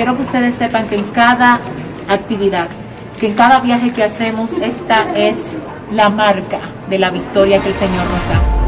quiero que ustedes sepan que en cada actividad, que en cada viaje que hacemos, esta es la marca de la victoria que el Señor nos da.